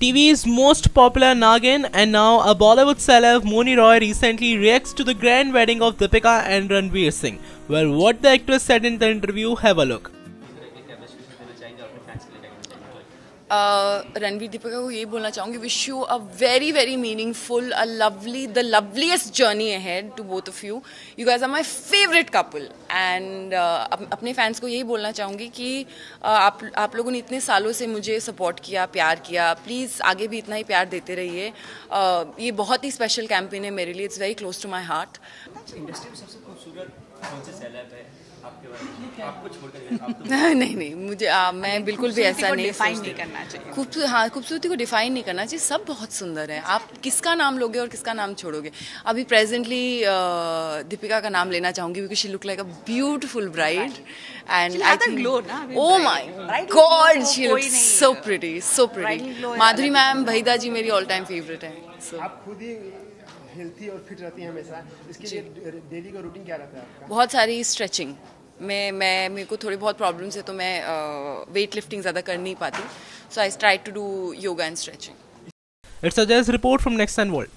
TV's most popular Nagin and now a Bollywood celeb Moni Roy recently reacts to the grand wedding of Deepika and Ranveer Singh. Well, what the actress said in the interview, have a look. Ranveer Deepika को यही बोलना चाहूँगी wish you a very very meaningful a lovely the loveliest journey ahead to both of you you guys are my favourite couple and अपने fans को यही बोलना चाहूँगी कि uh, आप आप लोगों ने इतने सालों से मुझे सपोर्ट किया प्यार किया। प्लीज़ आगे भी इतना ही प्यार देते रहिए। Uh, ये बहुत ही स्पेशल कैंपेन है मेरे लिए. It's very close to my heart industry में सबसे खूबसूरत नहीं नहीं मुझे आ, मैं बिल्कुल भी ऐसा नहीं डिफाइन नहीं करना चाहिए। खूबसूरती हाँ खूबसूरती को डिफाइन नहीं करना चाहिए सब बहुत सुंदर है। आप किसका नाम लोगे और किसका नाम छोड़ोगे? अभी प्रेजेंटली दीपिका का नाम लेना चाहूँगी because she look like a beautiful bride and I think oh my God she look so pretty so pretty Madhuri ma'am भईदा जी मेरी ऑल टाइम फेवरेट है so. आप खुद ही हेल्थी और फिट रहती हैं हमेशा। इसके लिए डेली का रूटीन क्या रहता है आपका? बहुत सारी स्ट्रेचिंग मैं मैं मेरे को थोड़ी बहुत प्रॉब्लम्स है तो मैं वेट लिफ्टिंग ज़्यादा कर नहीं पाती। So I try to do yoga and stretching it's a just report from next and world